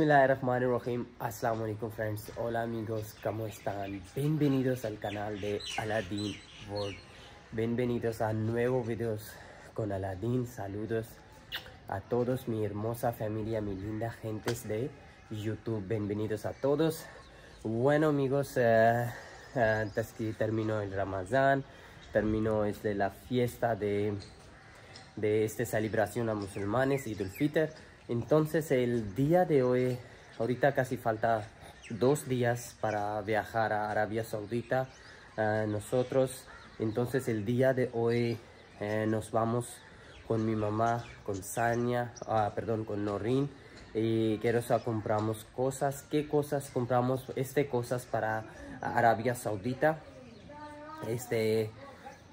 Bismillahirrahmanirrahim. Assalamu alaikum friends. Hola amigos, ¿cómo están? Bienvenidos al canal de Aladdin World. Bienvenidos a nuevos videos con Aladdin. Saludos a todos, mi hermosa familia, mi linda gentes de YouTube. Bienvenidos a todos. Bueno amigos, eh, que terminó el Ramadán, terminó este, la fiesta de, de esta celebración a musulmanes, Idul Fitr. Entonces el día de hoy, ahorita casi falta dos días para viajar a Arabia Saudita. eh, nosotros, entonces el día de hoy eh, nos vamos con mi mamá, con Sania, ah, perdón, con Norin. Y quiero compramos cosas. ¿Qué cosas compramos? Este cosas para Arabia Saudita. Este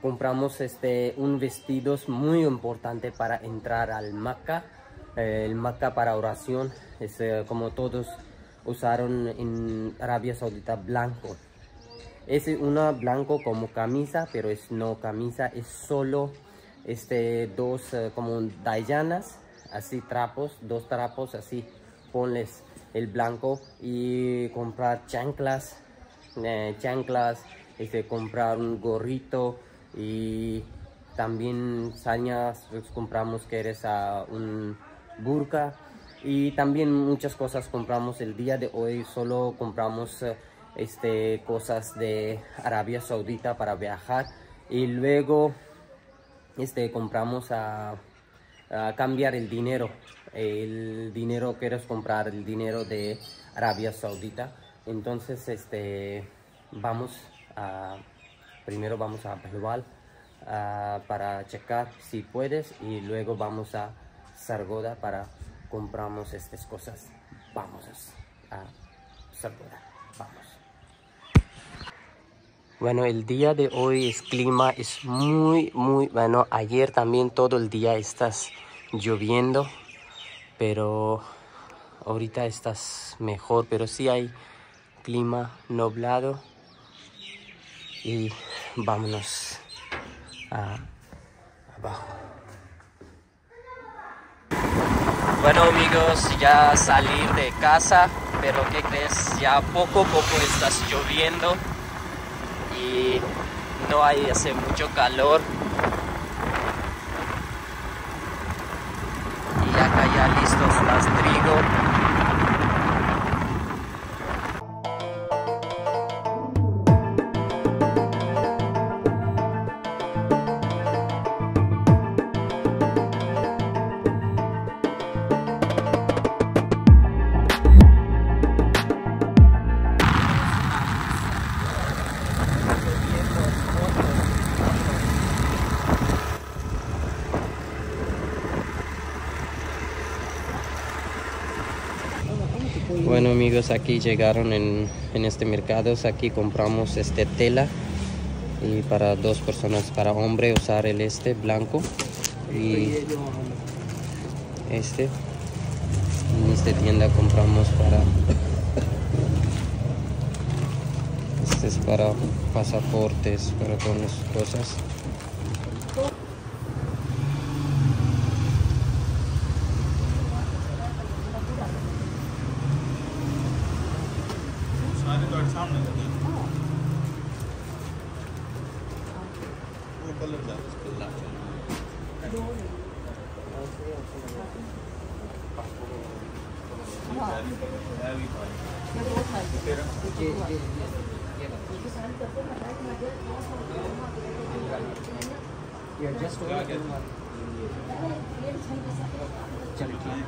compramos este un vestido muy importante para entrar al Maca el Maca para oración es como todos usaron en Arabia Saudita blanco. Es una blanco como camisa pero es no camisa es solo este dos eh, como dayanas así trapos dos trapos así ponles el blanco y comprar chanclas eh, chanclas este comprar un gorrito y también sañas pues, compramos que eres a un burka y también muchas cosas compramos el día de hoy. Solo compramos eh, este cosas de Arabia Saudita para viajar y luego este compramos a, cambiar el dinero el dinero quieres comprar el dinero de Arabia Saudita. Entonces este vamos a primero vamos a Bahwal ah, para checar si puedes y luego vamos a Sargoda para compramos estas cosas vamos a Sargoda vamos bueno, el día de hoy es clima es muy, muy bueno. Ayer también todo el día estás lloviendo, pero ahorita estás mejor. Pero sí hay clima nublado y vámonos a abajo. Bueno amigos, ya salir de casa, pero ¿qué crees? Ya poco a poco estás lloviendo y no hay hace mucho calor y acá ya listos las trigo Bueno amigos, aquí llegaron en, en este mercado, aquí compramos este tela y para dos personas, para hombre usar el este blanco y este. En esta tienda compramos para este es para pasaportes, para todas las cosas. चलो ठीक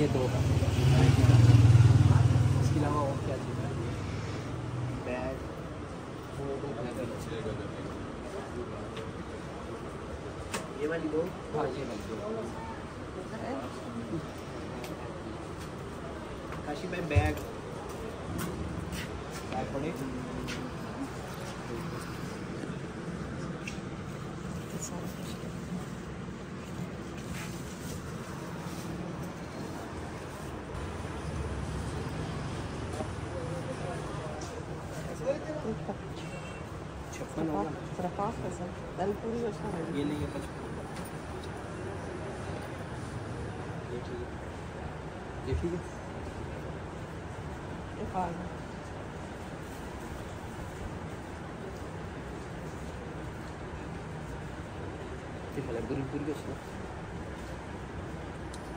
ये दो। का इसके अलावा और क्या बैग ये वाली दो? हाँ ये वाली दो। काशी, में बैग। बैग पड़े। छप्पन के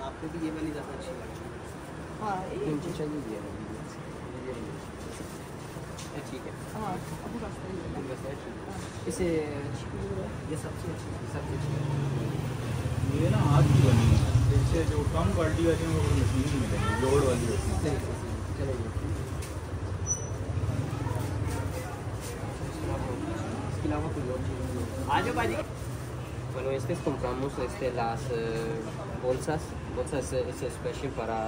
आपको भी ये वाली ज़्यादा अच्छी लगी। हाँ ये चाहिए ठीक है। हाँ ठीक है। इसे ये सबसे अच्छी सबसे अच्छी ये ना हाथ की बनी है। इससे जो कम क्वालिटी वाली है वो मशीन ही मिलेगी लोड वाली होती है चलेगी इसके अलावा कोई और चीज़ आ जाओ बाजी Bueno, estas compramos este, las eh, bolsas. Bolsas eh, es especial para,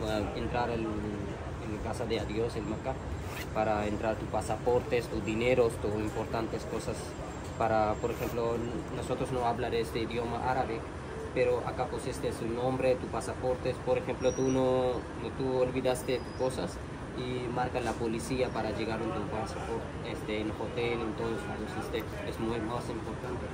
para entrar en, en casa de adiós en Maca, para entrar tus pasaportes, tus dineros, tus importantes cosas. Para, por ejemplo, nosotros no hablar este idioma árabe, pero acá pusiste su nombre, tu pasaporte. Por ejemplo, tú no, tú olvidaste cosas y marca la policía para llegar a tu pasaporte, este, en hotel, en todos lados. Este, es muy más importante.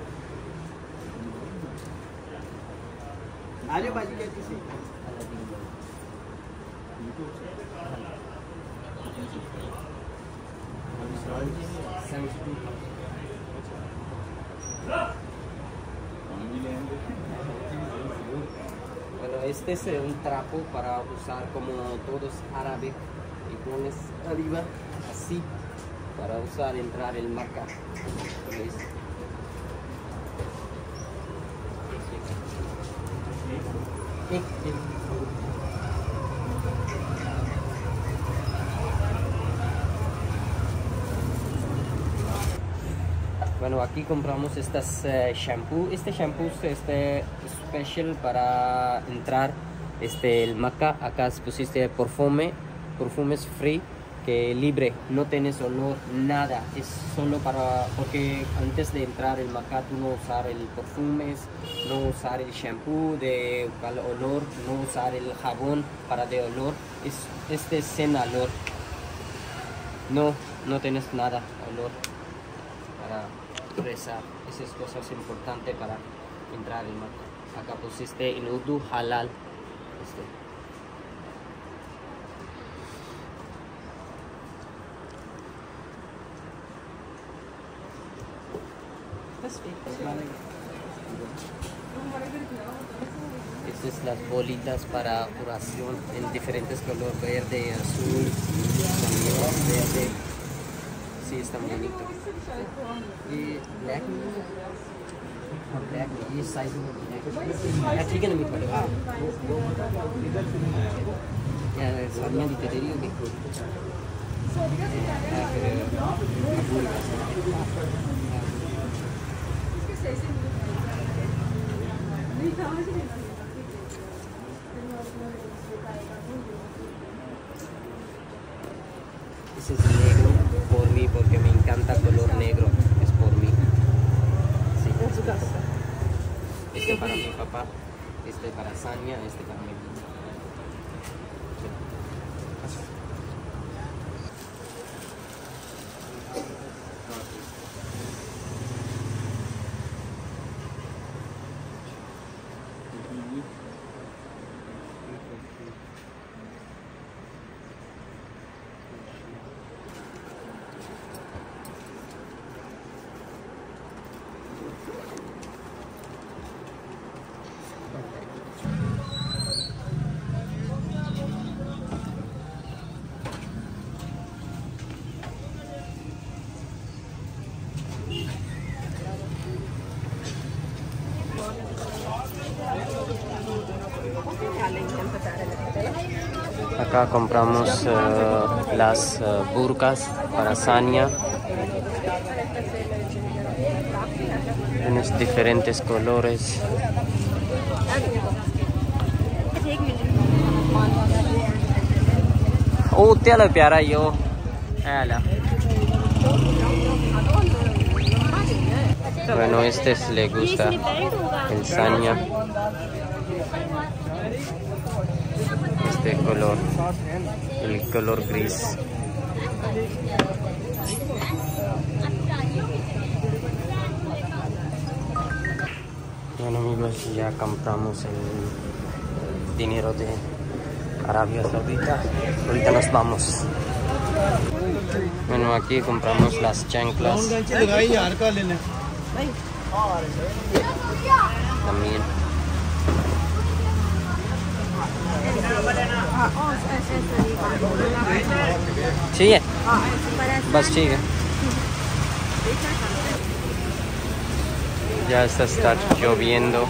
Thank you. Bueno, este es eh, un trapo para usar como todos árabes y pones arriba así para usar entrar el. ¿Veis? Eh, eh. Bueno, aquí compramos estas eh, shampoo. Este shampoo es este special para entrar este el maca. Acá pusiste perfume, perfumes free que libre, no tienes olor nada. Es solo para porque antes de entrar el maca tú no usar el perfumes, no usar el shampoo de olor, no usar el jabón para de olor. Es este es sin olor. No, no tienes nada olor para rezar. Esas cosas importantes para entrar en Maca. Acá pusiste en Urdu halal. Este. Estas es las bolitas para oración en diferentes colores, verde, azul, verde. से इस्तेमाल नहीं करते तो। ये black black ये size में black हाँ, ठीक है ना मीठा हाँ। साड़ियाँ दी तेरी होगी? This is por mí porque me encanta color negro. Es por mí. Sí. En su casa. Este para mi papá, este para Sania, este para mí. Acá compramos uh, las uh, burcas para Sania. Unos diferentes colores. Oh, te lo piara yo. Bueno, este es, le gusta el Sanya. Este color, el color gris. Bueno amigos, ya compramos el dinero de Arabia Saudita. Ahorita nos vamos. Bueno, aquí compramos las chanclas también. ठीक है। हाँ, बस ठीक है। जैसा स्टार्ट जो जो भी दो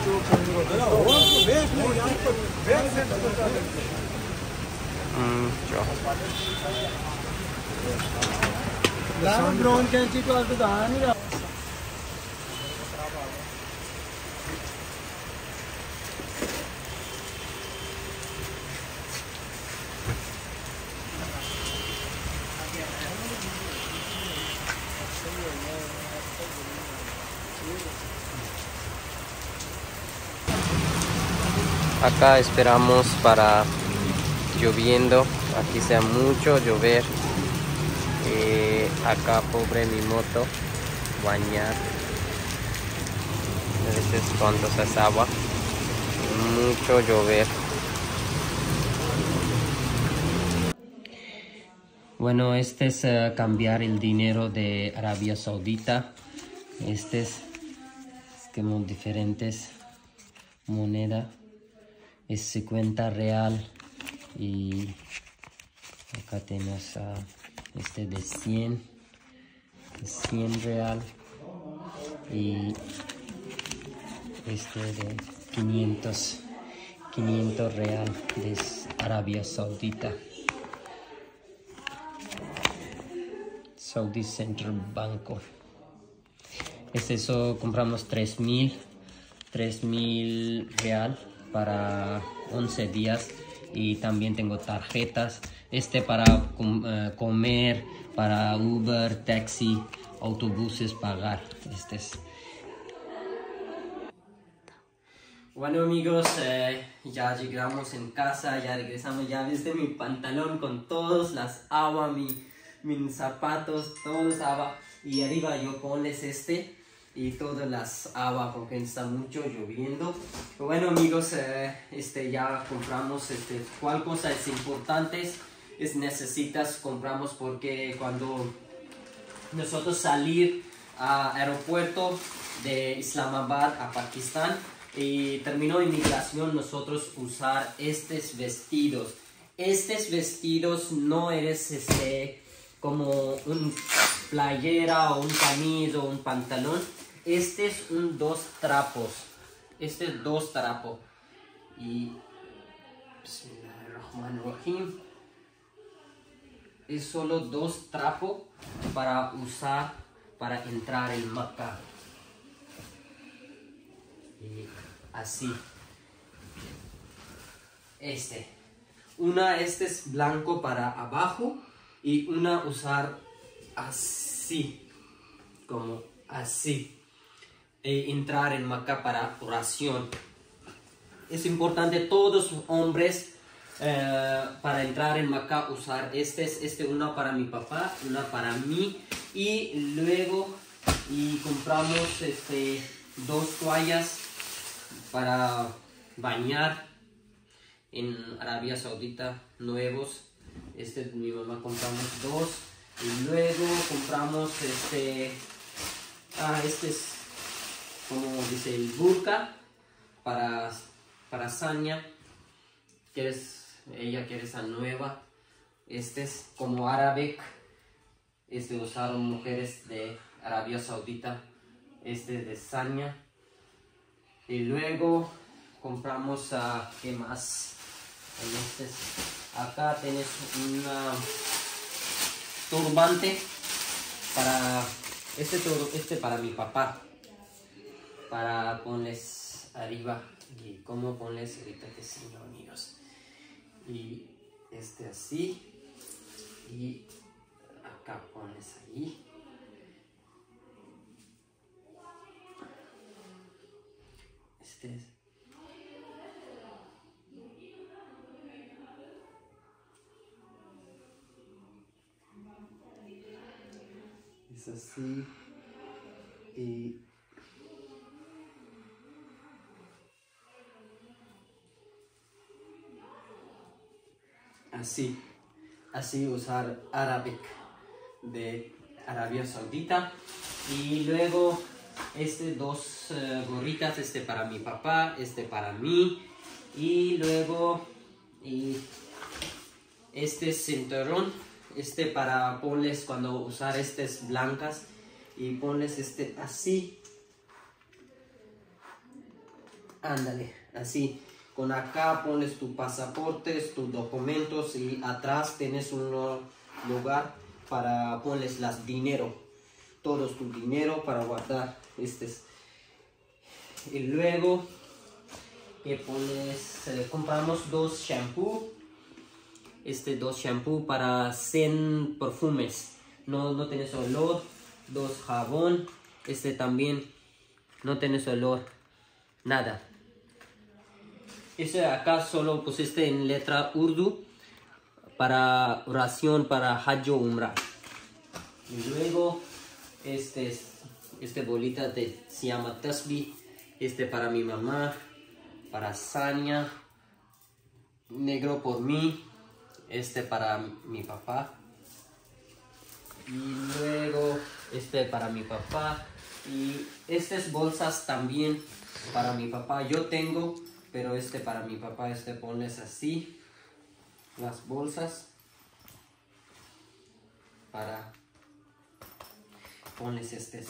ड्रोन कैसी तो आज तो नहीं रहा Acá esperamos para lloviendo, aquí sea mucho llover. Eh, acá pobre mi moto, bañar. A veces cuando se agua, mucho llover. Bueno, este es eh, cambiar el dinero de Arabia Saudita. Este es, es como diferentes moneda es 50 real. Y acá tenemos a este de 100 de 100 real. Y este de 500 500 real de Arabia Saudita. Saudi Central Banco es eso compramos 3000 3000 real para 11 días y también tengo tarjetas. Este para eh, comer para Uber taxi autobuses pagar. Este es. Bueno amigos eh, ya llegamos en casa ya regresamos ya viste mi pantalón con todos las agua mi mis zapatos todos agua y arriba yo ponles este y todas las agua porque está mucho lloviendo. Bueno amigos eh, este ya compramos este cuál cosa es importante es necesitas compramos porque cuando nosotros salir a aeropuerto de Islamabad a Pakistán y terminó inmigración nosotros usar estos vestidos. Estos vestidos no eres este como un playera o un camisa o un pantalón este es un dos trapos. Este es dos trapos y es solo dos trapos para usar para entrar en Maca y así. Este. Una este es blanco para abajo y una usar así como así e entrar en Maca para oración. Es importante todos los hombres eh, para entrar en Maca usar este es este una para mi papá una para mí y luego y compramos este dos toallas para bañar en Arabia Saudita nuevos. Este mi mamá compramos dos y luego compramos este ah este es como dice el burka para para quieres ella quiere esa nueva este es como árabe este usaron mujeres de Arabia Saudita este de Sanya y luego compramos a qué más este acá tienes una turbante para este este para mi papá para ponerles arriba y cómo ponerles ahorita que sí amigos y este así y acá pones ahí. Este es. Es así y así, así usar Arabic de Arabia Saudita. Y luego este dos eh, gorritas, este para mi papá, este para mí. Y luego y este cinturón, este para ponles cuando usar estas blancas y ponles este así. Ándale, así. Acá pones tu pasaportes, tus documentos y atrás tienes un lugar para pones las dinero. Todos tu dinero para guardar. Este es. Y luego que pones, eh, compramos dos shampoo. Este dos shampoo para 100 perfumes. No, no tienes olor. Dos jabón. Este también no tienes olor. Nada. Ese acá solo pusiste en letra urdu para oración para Hajj o. Y luego este es- este bolita de, se llama Tasbih. Este para mi mamá, para Sania, negro por mí, este para mi papá. Y luego este para mi papá. Y estas bolsas también para mi papá. Yo tengo, pero este para mi papá, este pones así. Las bolsas. Para pones este.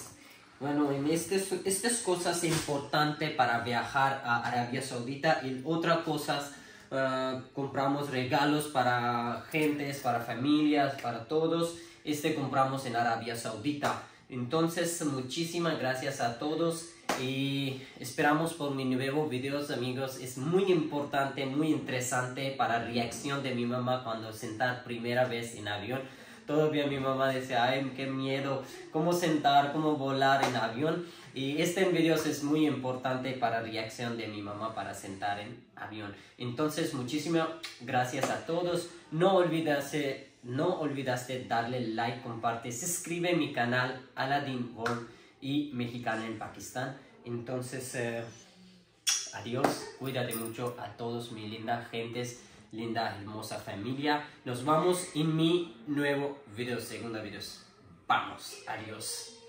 Bueno, en estas, estas cosas importantes para viajar a Arabia Saudita y otras cosas ah, compramos regalos para gentes, para familias, para todos. Este compramos en Arabia Saudita. Entonces, muchísimas gracias a todos y esperamos por mi nuevo videos, amigos. Es muy importante, muy interesante para reacción de mi mamá cuando sentar primera vez en avión. Todavía mi mamá decía, ay, qué miedo, cómo sentar, cómo volar en avión. Y este video es muy importante para reacción de mi mamá para sentar en avión. Entonces, muchísimas gracias a todos. No no olvidaste darle like, comparte, suscribe a mi canal Aladdin World y Mexicana en Pakistán. Entonces, eh, adiós, cuídate mucho a todos mis lindas gentes, linda, hermosa familia. Nos vamos en mi nuevo video, segunda videos. Vamos, adiós.